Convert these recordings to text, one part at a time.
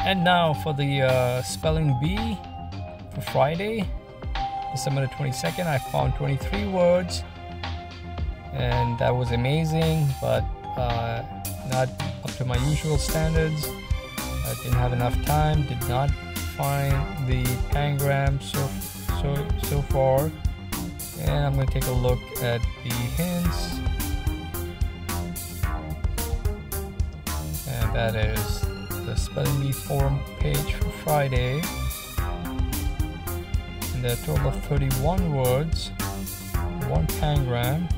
And now for the uh, spelling bee for Friday, December the 22nd, I found 23 words, and that was amazing, but uh, not up to my usual standards. I didn't have enough time, did not find the pangram so so so far, and I'm going to take a look at the hints, and that is the spelling bee forum page for Friday. And a total of 31 words, one pangram.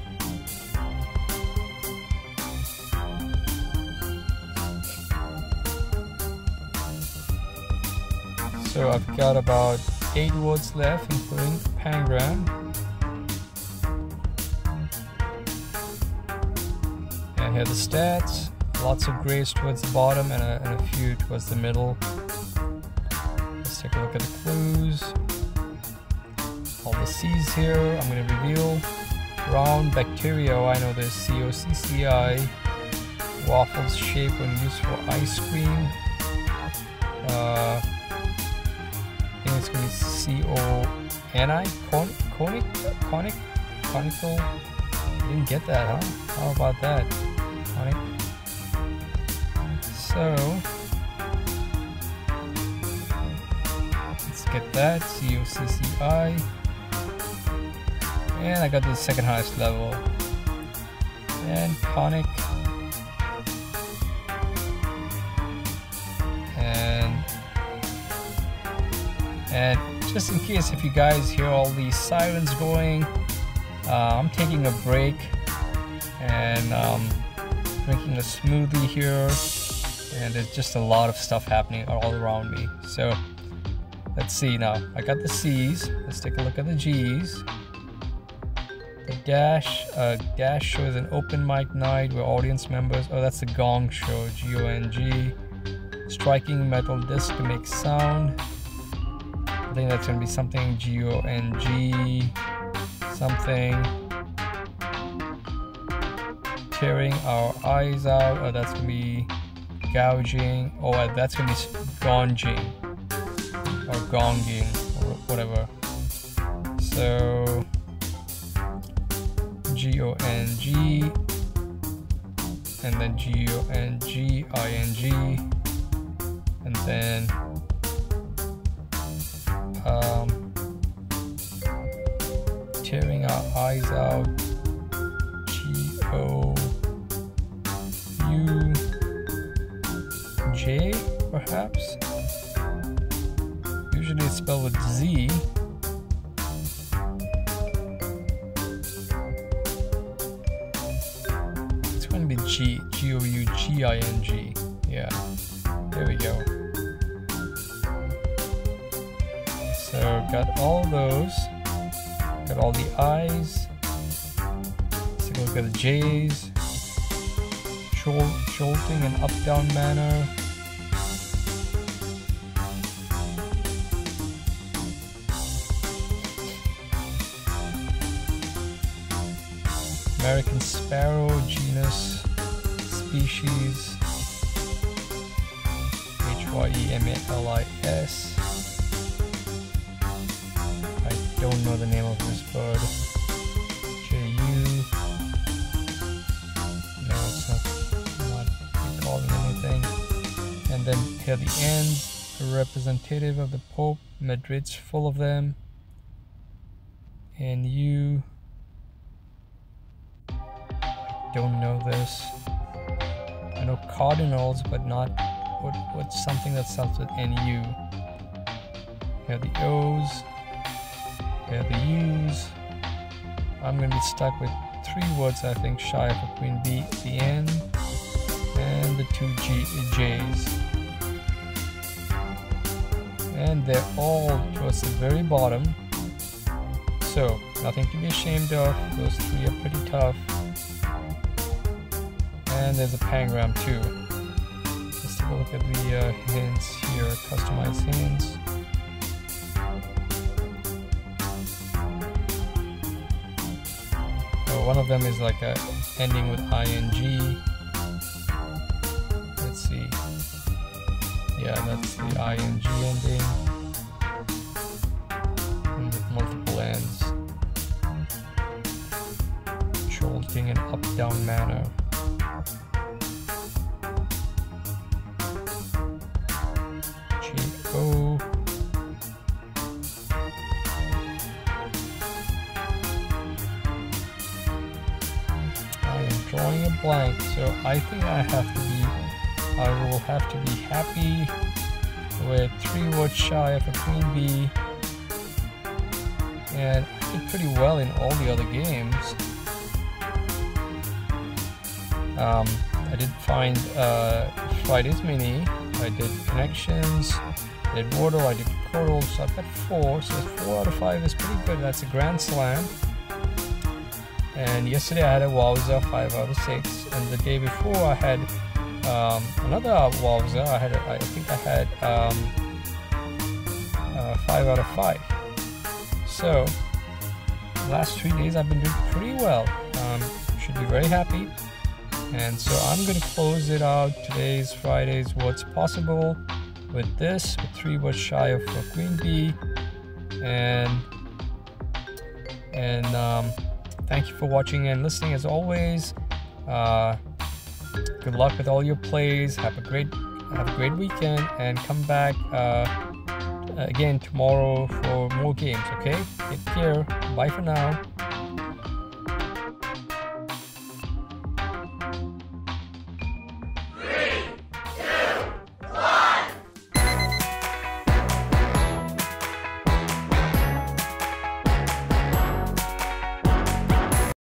So I've got about 8 words left, including pangram. And here the stats. Lots of grays towards the bottom and a, and a few towards the middle. Let's take a look at the clues. All the C's here, I'm going to reveal. Round bacteria, I know there's C-O-C-C-I. Waffles shape when used for ice cream. Uh, I think it's going to be C-O-N-I? Conic? Conic? Conic? Conical? Didn't get that, huh? How about that? Conic? So let's get that C-O-C-C-I and I got the second highest level. And conic. And and just in case if you guys hear all these sirens going uh, I'm taking a break. And um, drinking a smoothie here and there's just a lot of stuff happening all around me. So let's see now. I got the C's. Let's take a look at the G's. The dash, uh, dash shows an open mic night where audience members. Oh, that's the Gong Show. G O N G. Striking metal disc to make sound. I think that's gonna be something G O N G. Something tearing our eyes out. Oh, that's gonna be gouging. Oh, that's gonna be gonging or gonging or whatever. So G O N G and then G O N G I N G and then um, tearing our eyes out G perhaps? Usually it's spelled with Z. It's going to be G, G O U G I N G. Yeah, there we go. So, got all those. Got all the I's. Let's take a look at the J's. Jolting in up down manner. American sparrow genus species. H-Y-E-M-A-L-I-S I don't know the name of this bird. J-U no it's not, not recalling anything. And then here the ends a representative of the Pope Madrid's full of them. And you don't know this. I know cardinals, but not what what's something that starts with NU. Here are the O's. Here the U's. I'm gonna be stuck with three words I think shy of a queen bee, the N, and the two G, J's. And they're all towards the very bottom. So, nothing to be ashamed of. Those three are pretty tough. And there's a pangram too. Let's take a look at the uh, hints here, customized hints. Oh, one of them is like a ending with ing. Let's see. yeah, that's the ing ending. With multiple ends. Jolting in up-down manner. Drawing a blank, so I think I have to be I will have to be happy with three words shy of a queen bee. And I did pretty well in all the other games. Um, I did find uh, Friday's mini, I did connections, I did Wordle, I did Quordle, so I've got four, so four out of five is pretty good, that's a grand slam. And yesterday I had a Wowza 5 out of 6, and the day before I had um, another Wowza, I had, I think I had um, uh, 5 out of 5. So, last three days I've been doing pretty well. Um, should be very happy. And so I'm going to close it out. Today's Friday's Words Possible with this, with three words shy of a queen bee. And, and um, thank you for watching and listening as always. Uh, good luck with all your plays. Have a great have a great weekend and come back uh, again tomorrow for more games. Okay, take care. Bye for now.